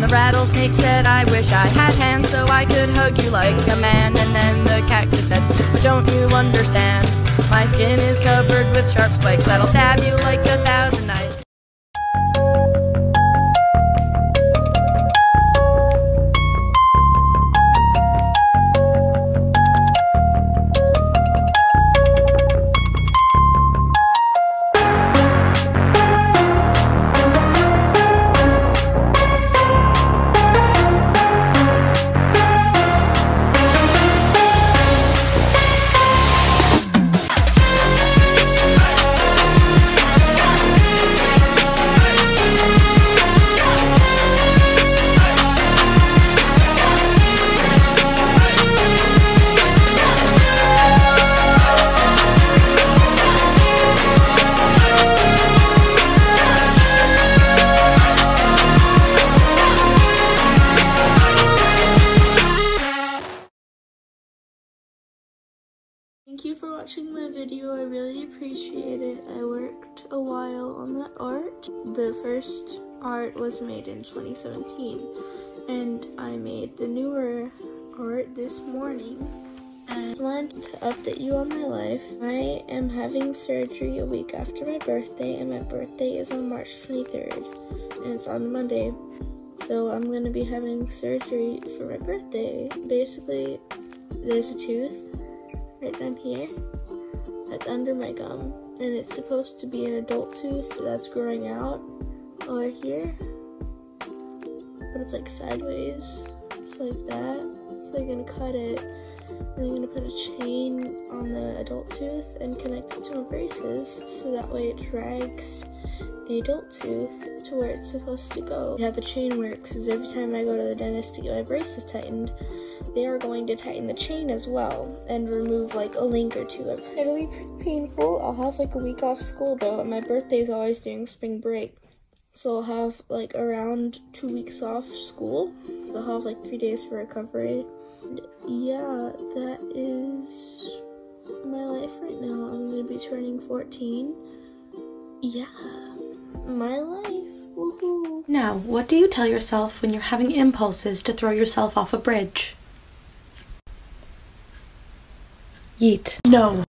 The rattlesnake said, I wish I had hands so I could hug you like a man. And then the cactus said, But don't you understand? My skin is covered with sharp spikes that'll stab you like a Thank you for watching my video, I really appreciate it. I worked a while on that art. The first art was made in 2017 and I made the newer art this morning. I wanted to update you on my life. I am having surgery a week after my birthday and my birthday is on March 23rd and it's on Monday. So I'm going to be having surgery for my birthday. Basically, there's a tooth right down here. That's under my gum. And it's supposed to be an adult tooth that's growing out over here. But it's like sideways. So like that. So I'm gonna cut it. And I'm gonna put a chain on the adult tooth and connect it to my braces. So that way it drags the adult tooth to where it's supposed to go. How the chain works is every time I go to the dentist to get my braces tightened, they are going to tighten the chain as well and remove like a link or two. It'll be pretty painful. I'll have like a week off school though, and my birthday is always during spring break. So I'll have like around two weeks off school. I'll have like three days for recovery. And yeah, that is my life right now. I'm gonna be turning 14. Yeah, my life. Now, what do you tell yourself when you're having impulses to throw yourself off a bridge? Yeet. No.